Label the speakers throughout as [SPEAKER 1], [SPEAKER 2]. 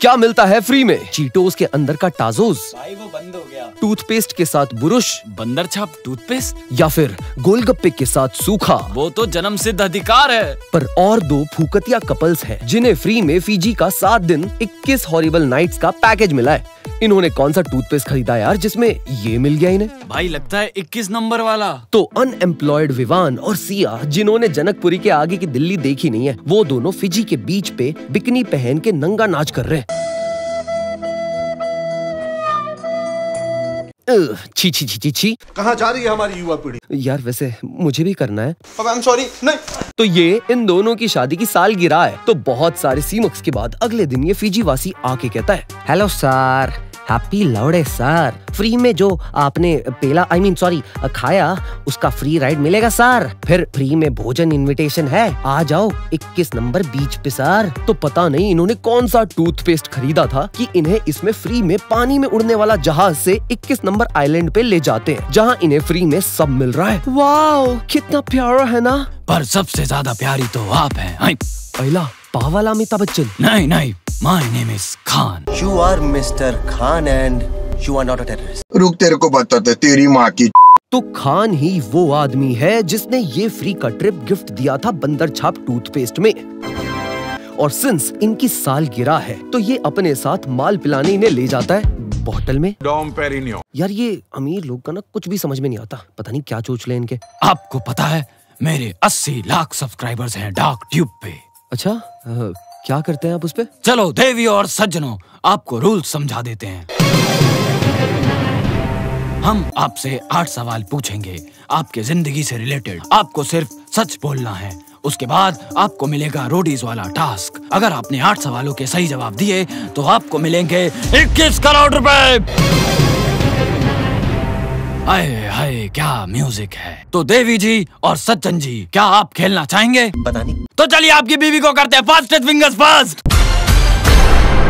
[SPEAKER 1] क्या मिलता है फ्री में? चीटोस के अंदर का टाजोस
[SPEAKER 2] भाई वो बंद हो गया।
[SPEAKER 1] टूथपेस्ट के साथ बुरुश।
[SPEAKER 2] बंदर छाप टूथपेस्ट
[SPEAKER 1] या फिर गोलगप्पे के साथ सूखा।
[SPEAKER 2] वो तो जन्म सिद्ध अधिकार है।
[SPEAKER 1] पर और दो फूकतिया कपल्स हैं जिन्हें फ्री में फीजी का सात दिन 21 हॉरिबल नाइट्स का पैकेज मिला है। इन्होंने कौन सा टूथपेस्ट खरीदा यार जिसमें ये मिल गया इन्हें?
[SPEAKER 2] भाई लगता है 21 नंबर वाला।
[SPEAKER 1] तो अनएम्प्लॉयड विवान और सिया जिन्होंने जनकपुरी के आगे की दिल्ली देखी नहीं है वो दोनों फिजी के बीच पे बिकनी पहन के नंगा नाच कर रहे छी छी छी छी छी।
[SPEAKER 3] कहाँ जा रही है हमारी युवा पीढ़ी?
[SPEAKER 1] यार वैसे मुझे भी करना है।
[SPEAKER 3] आई एम सॉरी नहीं।
[SPEAKER 1] तो ये इन दोनों की शादी की साल गिरा है। तो बहुत सारे सीमक्स के बाद अगले दिन ये फीजी वासी आके कहता है हेलो सर हैप्पी लौड़े सर। फ्री में जो आपने पेला आई मीन सॉरी खाया उसका फ्री राइड मिलेगा सर। फिर फ्री में भोजन इनविटेशन है। आ जाओ 21 नंबर बीच पे सर। तो पता नहीं इन्होंने कौन सा टूथपेस्ट खरीदा था कि इन्हें इसमें फ्री में पानी में उड़ने वाला जहाज़ से 21 नंबर आइलैंड पे ले जाते हैं जहाँ इन्हें फ्री में सब मिल रहा है। वाओ कितना प्यारा है ना?
[SPEAKER 2] पर सबसे ज़्यादा प्यारी तो आप हैं।
[SPEAKER 1] पहला पावल अमिताभ बच्चन।
[SPEAKER 2] नहीं नहीं my name is Khan
[SPEAKER 4] You are Mr. Khan and you are not a terrorist.
[SPEAKER 3] रुक तेरे को बताते तेरी माँ की
[SPEAKER 1] तो खान ही वो आदमी है जिसने ये फ्री का ट्रिप गिफ्ट दिया था बंदर छाप टूथपेस्ट में। और सिंस इनकी साल गिरा है तो ये अपने साथ माल पिलाने इन्हें ले जाता है बॉटल में।
[SPEAKER 3] Dom Perignon.
[SPEAKER 1] यार ये अमीर लोग का ना कुछ भी समझ में नहीं आता। पता नहीं क्या चोच ले इनके।
[SPEAKER 2] आपको पता है मेरे 80 लाख सब्सक्राइबर्स हैं डार्क ट्यूब पे।
[SPEAKER 1] अच्छा अ, क्या करते हैं आप उस पर
[SPEAKER 2] चलो, देवी और सज्जनों, आपको रूल समझा देते हैं। हम आपसे आठ सवाल पूछेंगे, आपके ज़िंदगी से रिलेटेड। आपको सिर्फ़ सच बोलना है, उसके बाद आपको मिलेगा रोडीज वाला टास्क। अगर आपने आठ सवालों के सही जवाब दिए तो आपको मिलेंगे 21 करोड़ रुपए। हाय हाय क्या म्यूज़िक है? तो देवी जी और सज्जन जी क्या आप खेलना चाहेंगे?
[SPEAKER 4] पता नहीं।
[SPEAKER 2] तो चलिए आपकी बीवी को करते हैं फास्टेस्ट फिंगर्स फ़र्स्ट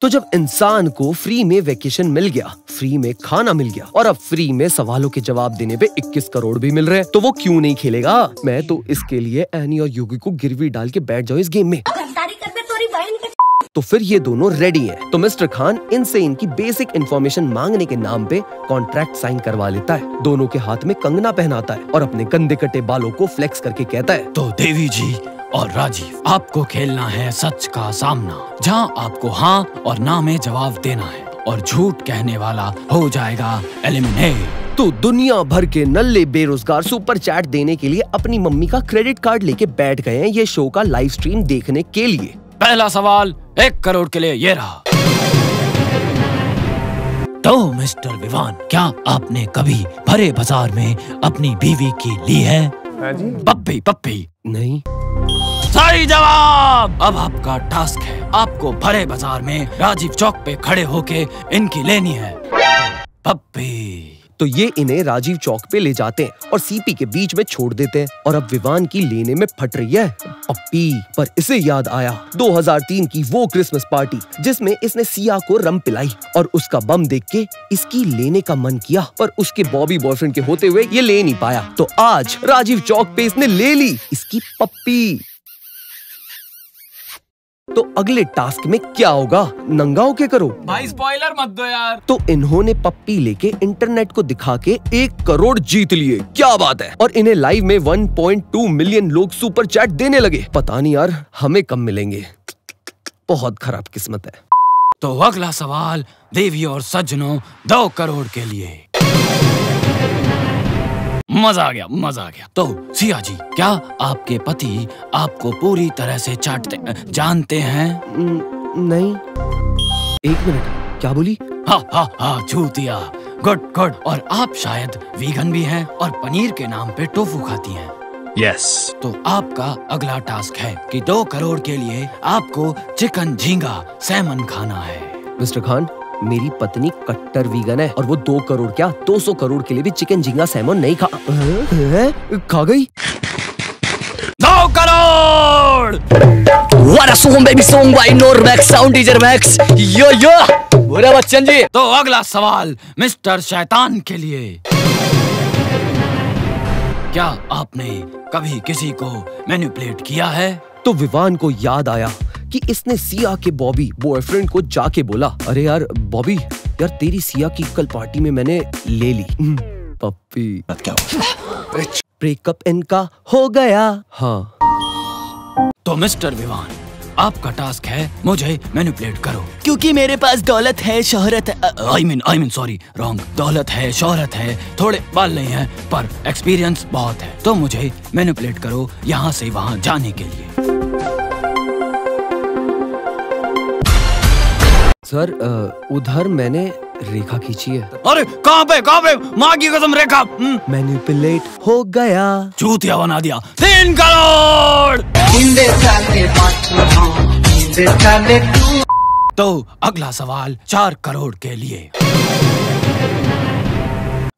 [SPEAKER 1] तो जब इंसान को फ्री में वेकेशन मिल गया फ्री में खाना मिल गया और अब फ्री में सवालों के जवाब देने पे 21 करोड़ भी मिल रहे हैं तो वो क्यों नहीं खेलेगा? मैं तो इसके लिए एनी और योगी को गिरवी डाल के बैठ जाऊँ इस गेम में
[SPEAKER 5] गद्दारी करते तोरी बहन के
[SPEAKER 1] तो फिर ये दोनों रेडी हैं। तो मिस्टर खान इनसे इनकी बेसिक इन्फॉर्मेशन मांगने के नाम पे कॉन्ट्रैक्ट साइन करवा लेता है। दोनों के हाथ में कंगना पहनाता है और अपने गंदे कटे बालों को फ्लेक्स करके कहता है
[SPEAKER 2] तो देवी जी और राजीव आपको खेलना है सच का सामना जहाँ आपको हाँ और ना में जवाब देना है और झूठ कहने वाला हो जाएगा एलिमिनेट
[SPEAKER 1] तो दुनिया भर के नल्ले बेरोजगार सुपर चैट देने के लिए अपनी मम्मी का क्रेडिट कार्ड लेके बैठ गए हैं ये शो का लाइव स्ट्रीम देखने के लिए।
[SPEAKER 2] पहला सवाल एक करोड़ के लिए ये रहा। तो मिस्टर विवान क्या आपने कभी भरे बाज़ार में अपनी बीवी की ली है? पप्पी पप्पी।
[SPEAKER 1] नहीं।
[SPEAKER 2] सही जवाब! अब आपका टास्क है आपको भरे बाज़ार में राजीव चौक पे खड़े होके इनकी लेनी है। पप्पी।
[SPEAKER 1] तो ये इन्हें राजीव चौक पे ले जाते हैं और सीपी के बीच में छोड़ देते हैं। और अब विवान की लेने में फट रही है। पप्पी, पर इसे याद आया। 2003 की वो क्रिसमस पार्टी जिसमें इसने सिया को रम पिलाई और उसका बम देख के इसकी लेने का मन किया पर उसके बॉबी बॉयफ्रेंड के होते हुए ये ले नहीं पाया। तो आज राजीव चौक पे इसने ले ली इसकी पप्पी। तो अगले टास्क में क्या होगा? नंगा होके करो।
[SPEAKER 2] भाई स्पॉइलर मत दो यार।
[SPEAKER 1] तो इन्होंने पप्पी लेके इंटरनेट को दिखा के एक करोड़ जीत लिए। क्या बात है? और इन्हें लाइव में 1.2 मिलियन लोग सुपर चैट देने लगे। पता नहीं यार हमें कब मिलेंगे। बहुत खराब किस्मत है।
[SPEAKER 2] तो अगला सवाल देवी और सज्जनों दो करोड़ के लिए। मज़ा आ गया मज़ा आ गया। तो सिया जी क्या आपके पति आपको पूरी तरह से चाटते जानते हैं?
[SPEAKER 1] न- नहीं। एक मिनट क्या बोली?
[SPEAKER 2] हा हा हा चूतिया गुड गुड। और आप शायद वीगन भी हैं और पनीर के नाम पे टोफू खाती हैं।
[SPEAKER 3] Yes yes.
[SPEAKER 2] तो आपका अगला टास्क है कि दो करोड़ के लिए आपको चिकन झींगा सैमन खाना है।
[SPEAKER 1] मिस्टर खान मेरी पत्नी कट्टर वीगन है और वो दो करोड़ क्या? दो सौ करोड़ के लिए भी चिकन झींगा सैमन नहीं खा हैं? खा गई?
[SPEAKER 2] दो करोड़!
[SPEAKER 6] Yo yo! बुरा बच्चन जी।
[SPEAKER 2] तो अगला सवाल मिस्टर शैतान के लिए। क्या आपने कभी किसी को मैनिपुलेट किया है?
[SPEAKER 1] तो विवान को याद आया। कि इसने सिया के बॉबी बॉयफ्रेंड को जाके बोला अरे यार बॉबी यार तेरी सिया की कल पार्टी में मैंने ले ली। हम्म, पप्पी।
[SPEAKER 4] क्या
[SPEAKER 1] ब्रेकअप इनका हो गया। हाँ।
[SPEAKER 2] तो मिस्टर विवान आपका टास्क है मुझे मैनिपुलेट करो।
[SPEAKER 6] क्योंकि मेरे पास दौलत है शोहरत है।
[SPEAKER 2] I mean I mean sorry wrong दौलत है शोहरत है थोड़े बाल नहीं है पर एक्सपीरियंस बहुत है। तो मुझे मैनिपुलेट करो यहाँ से वहाँ जाने के लिए।
[SPEAKER 1] सर उधर मैंने रेखा खींची है।
[SPEAKER 2] अरे कहाँ पे कहाँ पे? माँ की कसम रेखा। हम्म,
[SPEAKER 1] मैनिपुलेट हो गया।
[SPEAKER 2] चूतिया बना दिया। तीन करोड़! तो अगला सवाल चार करोड़ के लिए।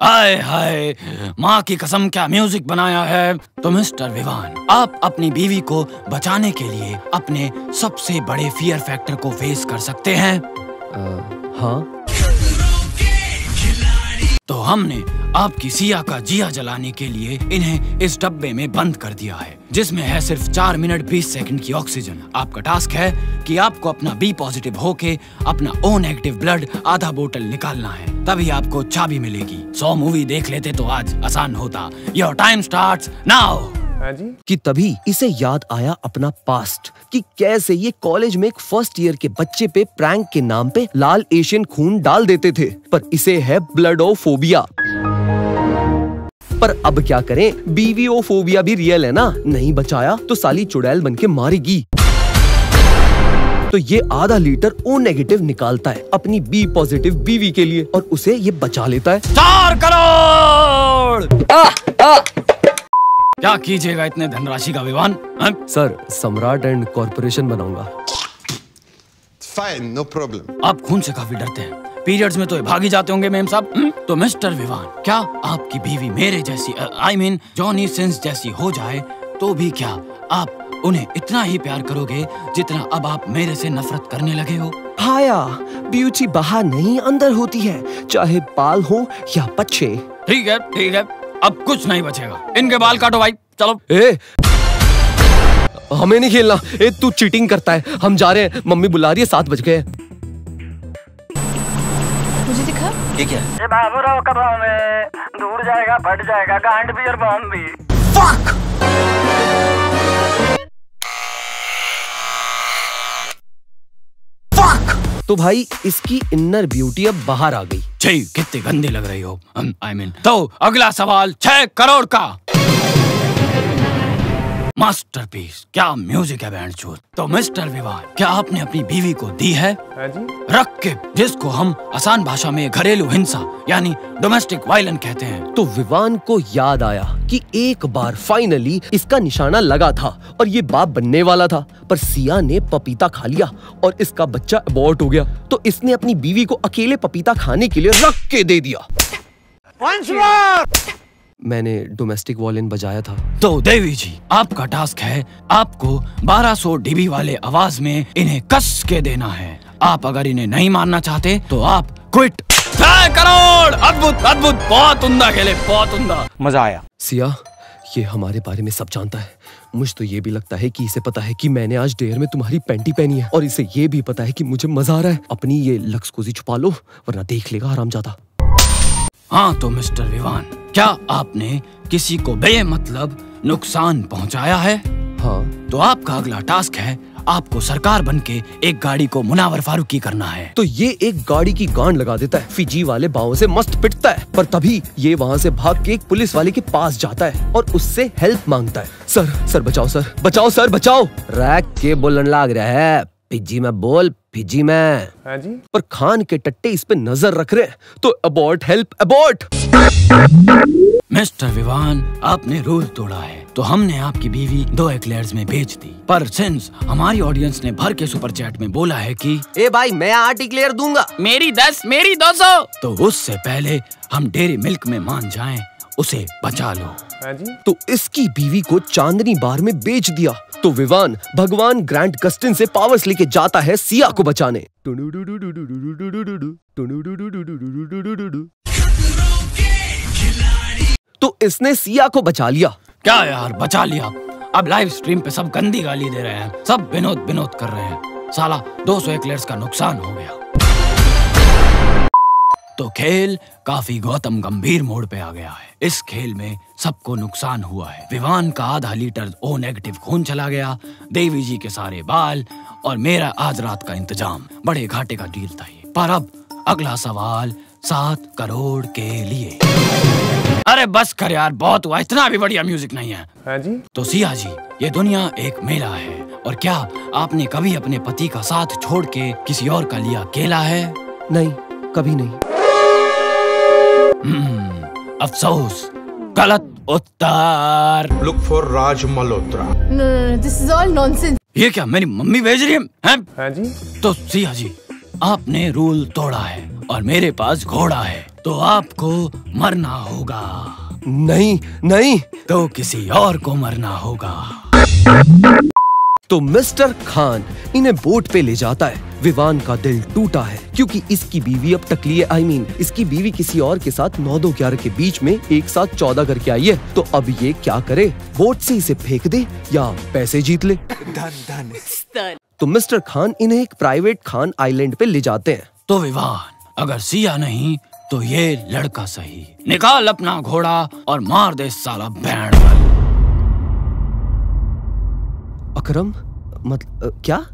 [SPEAKER 2] आए हाय माँ की कसम क्या म्यूज़िक बनाया है? तो मिस्टर विवान आप अपनी बीवी को बचाने के लिए अपने सबसे बड़े फियर फैक्टर को फेस कर सकते हैं।
[SPEAKER 1] आ, हाँ।
[SPEAKER 2] तो हमने आपकी सिया का जिया जलाने के लिए इन्हें इस डब्बे में बंद कर दिया है, जिसमें है सिर्फ़ चार मिनट बीस सेकंड की ऑक्सीजन। आपका टास्क है कि आपको अपना बी पॉजिटिव होके अपना ओ नेगेटिव ब्लड आधा बोतल निकालना है। तभी आपको चाबी मिलेगी। सौ मूवी देख लेते तो आज आसान होता। योर टाइम स्टार्ट नाउ
[SPEAKER 1] कि तभी इसे याद आया अपना पास्ट कि कैसे ये कॉलेज में एक फ़र्स्ट ईयर के बच्चे पे प्रैंक के नाम पे लाल एशियन खून डाल देते थे। पर इसे है ब्लड ब्लडोफोबिया पर अब क्या करें? बीवीओफोबिया भी रियल है ना? नहीं बचाया तो साली चुड़ैल बन के मारेगी। तो ये आधा लीटर ओ नेगेटिव निकालता है अपनी बी पॉजिटिव बीवी के लिए और उसे ये बचा लेता है।
[SPEAKER 2] चार करोड़! क्या कीजिएगा इतने धनराशि का Vivaan?
[SPEAKER 1] Sir Samrat and corporation बनाऊँगा
[SPEAKER 3] Fine, no problem.
[SPEAKER 2] आप खून से काफ़ी डरते हैं पीरियड्स में तो भाग ही जाते होंगे मैम साहब हम्म? तो मिस्टर विवान क्या आपकी बीवी मेरे जैसी आई मीन जॉनी सिंस जैसी हो जाए तो भी क्या आप उन्हें इतना ही प्यार करोगे जितना अब आप मेरे से नफरत करने लगे हो
[SPEAKER 1] भाया ब्यूटी बाहर नहीं अंदर होती है चाहे बाल हो या पच्छे
[SPEAKER 2] ठीक है ठीक है अब कुछ नहीं बचेगा। इनके बाल काटो भाई चलो।
[SPEAKER 1] ए हमें नहीं खेलना। ए तू चीटिंग करता है। हम जा रहे हैं। मम्मी बुला रही है सात बज गए।
[SPEAKER 5] मुझे दिखा।
[SPEAKER 4] ये क्या? है
[SPEAKER 7] ये बाबूराव का बॉम्ब है। दूर जाएगा फट जाएगा। कांड भी। और बॉम्ब भी
[SPEAKER 1] तो भाई इसकी इनर ब्यूटी अब बाहर आ गई।
[SPEAKER 2] छी कितने गंदे लग रही हो? आई मीन तो अगला सवाल छह करोड़ का। मास्टरपीस क्या म्यूज़िक है बैंड चोर? तो मिस्टर विवान क्या आपने अपनी बीवी को दी है? रख के जिसको हम आसान भाषा में घरेलू हिंसा यानी डोमेस्टिक वायलेंस कहते हैं।
[SPEAKER 1] तो विवान को याद आया कि एक बार फाइनली इसका निशाना लगा था और ये बाप बनने वाला था पर सिया ने पपीता खा लिया और इसका बच्चा अबॉर्ट हो गया। तो इसने अपनी बीवी को अकेले पपीता खाने के लिए रख के दे दिया। मैंने डोमेस्टिक वॉयलिन बजाया था।
[SPEAKER 2] तो देवी जी आपका टास्क है आपको 1200 डीबी वाले आवाज़ में इन्हें कस के देना है। आप अगर इन्हें नहीं मानना चाहते तो आप क्विट करोड़! अद्भुत अद्भुत बहुत उमदा खेले बहुत उमदा।
[SPEAKER 7] मज़ा आया।
[SPEAKER 1] सिया ये हमारे बारे में सब जानता है। मुझे तो ये भी लगता है कि इसे पता है कि मैंने आज डेयर में तुम्हारी पैंटी पहनी है। और इसे ये भी पता है कि मुझे मज़ा आ रहा है। अपनी ये लक्स कोजी छुपा लो वरना देख लेगा आराम ज़्यादा
[SPEAKER 2] हाँ तो मिस्टर विवान क्या आपने किसी को बेमतलब नुकसान पहुँचाया है?
[SPEAKER 1] हाँ।
[SPEAKER 2] तो आपका अगला टास्क है आपको सरकार बन के एक गाड़ी को मुनावर फारूकी करना है।
[SPEAKER 1] तो ये एक गाड़ी की गांड लगा देता है फिजी वाले बाहों से मस्त पिटता है पर तभी ये वहाँ से भाग के एक पुलिस वाले के पास जाता है और उससे हेल्प माँगता है। सर सर बचाओ सर। बचाओ सर बचाओ। रैक के बोलन लाग रहा है फिजी में बोल फिजी में। पर खान के टट्टे इस पे नज़र रख रहे हैं तो abort help abort
[SPEAKER 2] mister Vivaan आपने रूल तोड़ा है तो हमने आपकी बीवी दो एक्लेयर्स में भेज दी। पर सिंस हमारी ऑडियंस ने भर के सुपर चैट में बोला है कि
[SPEAKER 1] ए भाई मैं आठ डिक्लेयर दूँगा।
[SPEAKER 2] मेरी दस मेरी दो सौ। तो उससे पहले हम डेरी मिल्क में मान जाएँ उसे बचा लो।
[SPEAKER 1] तो इसकी बीवी को चांदनी बार में बेच दिया। तो विवान भगवान ग्रैंड कस्टिन से पावर्स लेके जाता है सिया को बचाने। तो इसने सिया को बचा लिया।
[SPEAKER 2] क्या यार, बचा लिया। अब लाइव स्ट्रीम पे सब गंदी गाली दे रहे हैं, सब विनोद विनोद कर रहे हैं। साला 200 सौ का नुकसान हो गया। तो खेल काफ़ी गौतम गंभीर मोड़ पे आ गया है। इस खेल में सबको नुकसान हुआ है। विवान का आधा लीटर ओ नेगेटिव खून चला गया देवी जी के सारे बाल और मेरा आज रात का इंतज़ाम। बड़े घाटे का डील था ये। पर अब अगला सवाल सात करोड़ के लिए। अरे बस कर यार बहुत हुआ। इतना भी बढ़िया म्यूज़िक नहीं है।
[SPEAKER 8] हाँ जी?
[SPEAKER 2] तो सिया जी ये दुनिया एक मेला है। और क्या आपने कभी अपने पति का साथ छोड़ के किसी और का लिया केला है?
[SPEAKER 1] नहीं कभी नहीं।
[SPEAKER 2] अफसोस गलत उत्तर।
[SPEAKER 9] Look for Raj Malhotra.
[SPEAKER 5] No, no, no, this is all nonsense.
[SPEAKER 2] ये क्या मेरी मम्मी भेज रही है? हैं?
[SPEAKER 8] हाँ जी।
[SPEAKER 2] तो सिया जी आपने रूल तोड़ा है और मेरे पास घोड़ा है तो आपको मरना होगा।
[SPEAKER 1] नहीं नहीं।
[SPEAKER 2] तो किसी और को मरना होगा।
[SPEAKER 1] तो मिस्टर खान इन्हें बोट पे ले जाता है। विवान का दिल टूटा है क्योंकि इसकी बीवी अब टकली है। आई मीन इसकी बीवी किसी और के साथ नौ दो ग्यारह के बीच में एक साथ चौदह करके आई है। तो अब ये क्या करे? बोट से इसे फेंक दे या पैसे जीत ले? तो मिस्टर खान इन्हें एक प्राइवेट खान आइलैंड पे ले जाते हैं।
[SPEAKER 2] तो विवान अगर सिया नहीं तो ये लड़का सही। निकाल अपना घोड़ा और मार दे साला बैंड।
[SPEAKER 1] अकरम मतलब क्या?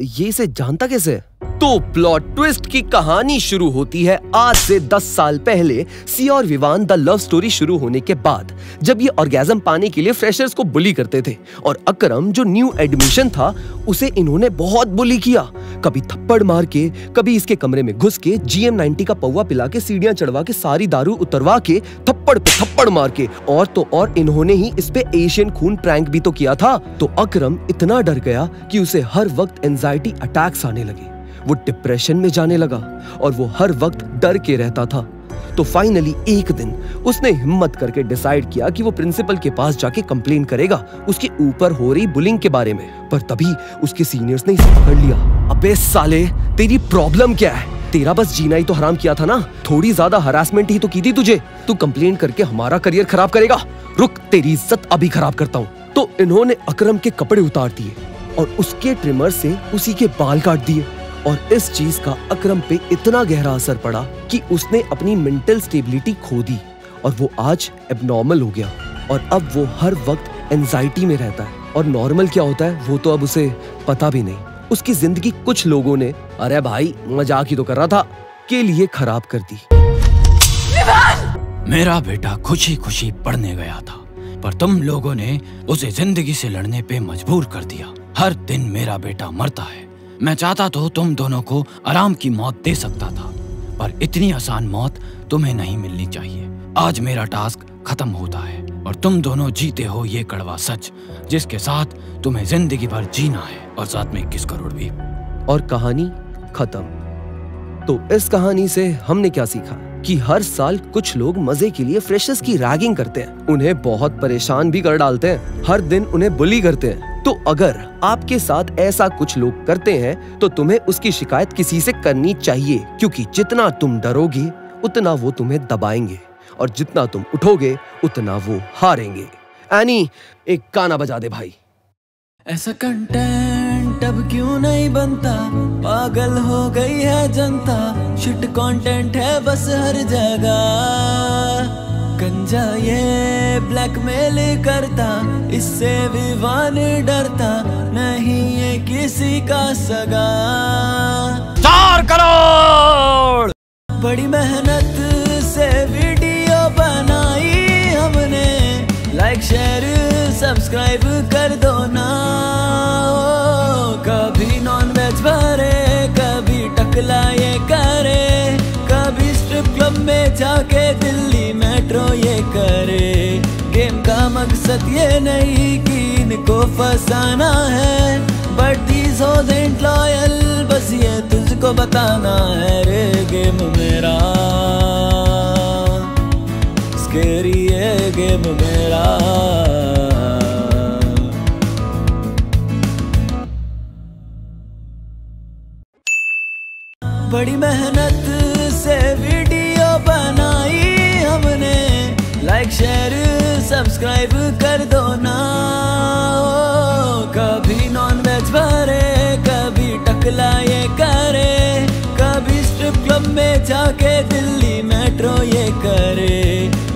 [SPEAKER 1] ये इसे जानता कैसे? तो प्लॉट ट्विस्ट की कहानी शुरू होती है आज से 10 साल पहले सी और विवान द लव स्टोरी शुरू होने के बाद, जब ये ऑर्गेजम पाने के लिए फ्रेशर्स को बुली करते थे। और अकरम, जो न्यू एडमिशन था, उसे इन्होंने बहुत बुली किया। कभी थप्पड़ मार के, कभी इसके कमरे में घुस के जीएम नाइन्टी का पौवा पिला के, सीढ़ियाँ चढ़वा के, सारी दारू उतरवा के, थप्पड़ पे थप्पड़ मार के। और तो और इन्होंने ही इस पे एशियन खून प्रैंक भी तो किया था। तो अकरम इतना डर गया कि उसे हर वक्त एंजाइटी अटैक्स आने लगे। वो डिप्रेशन में जाने लगा और वो हर वक्त डर के रहता था। तो फाइनली एक दिन उसने हिम्मत करके डिसाइड किया कि वो प्रिंसिपल के पास जाके कंप्लेन करेगा, उसके ऊपर हो रही बुलिंग के बारे में। पर तभी उसके सीनियर्स ने इसे पकड़ लिया। अबे साले, तेरी प्रॉब्लम क्या है? तेरा बस जीना ही तो हराम किया था ना? थोड़ी ज़्यादा हरासमेंट ही तो की थी तुझे। तू कंप्लेन करके हमारा करियर खराब करेगा। रुक, तेरी इज़्ज़त अभी खराब करता हूँ। तो इन्होंने अकरम के कपड़े उतार दिए और उसके ट्रिमर से उसी के बाल काट दिए। और इस चीज़ का अकरम पे इतना गहरा असर पड़ा कि उसने अपनी मेंटल स्टेबिलिटी खो दी और वो आज एबनॉर्मल हो गया। और अब वो हर वक्त एंजाइटी में रहता है। और नॉर्मल क्या होता है? वो तो अब उसे पता भी नहीं। उसकी ज़िंदगी कुछ लोगों ने, अरे भाई, मज़ाक ही तो कर रहा था, के लिए खराब कर दी।
[SPEAKER 2] मेरा बेटा खुशी खुशी पढ़ने गया था, पर तुम लोगों ने उसे ज़िंदगी से लड़ने पे मजबूर कर दिया। हर दिन मेरा बेटा मरता है। मैं चाहता तो तुम दोनों को आराम की मौत दे सकता था, पर इतनी आसान मौत तुम्हें नहीं मिलनी चाहिए। आज मेरा टास्क खत्म होता है, और तुम दोनों जीते हो ये कड़वा सच, जिसके साथ तुम्हें ज़िंदगी भर जीना है, और साथ में इक्कीस करोड़ भी।
[SPEAKER 1] और कहानी खत्म। तो इस कहानी से हमने क्या सीखा? कि हर साल कुछ लोग मज़े के लिए फ्रेशर्स की रैगिंग करते हैं। उन्हें बहुत परेशान भी कर डालते हैं। हर दिन उन्हें बुली करते हैं। तो अगर आपके साथ ऐसा कुछ लोग करते हैं तो तुम्हें उसकी शिकायत किसी से करनी चाहिए, क्योंकि जितना तुम डरोगे, उतना वो तुम्हें दबाएँगे, और जितना तुम उठोगे, उतना वो हारेंगे। एनी, एक गाना बजा दे भाई।
[SPEAKER 10] ऐसा कंटेंट अब क्यों नहीं बनता? पागल हो गई है जनता शिट कंटेंट है बस हर जगह। गंजा ये ब्लैकमेल करता इससे विवान डरता नहीं ये किसी का सगा।
[SPEAKER 2] चार करोड़!
[SPEAKER 10] बड़ी मेहनत से वीडियो बनाई हमने। लाइक शेयर सब्सक्राइब कर दो ना। कभी नॉन वेज भरे कभी टकला ये करे। में जाके दिल्ली मेट्रो ये करे। गेम का मकसद ये नहीं कि इनको फंसाना है। बट दीज हो लॉयल बस ये तुझको बताना है रे गेम मेरा। स्केरी है गेम मेरा। बड़ी मेहनत लाइक शेयर सब्सक्राइब कर दो ना। कभी नॉन वेज भरे, कभी टकला ये करे। कभी स्ट्रिप क्लब में जाके दिल्ली मेट्रो ये करे।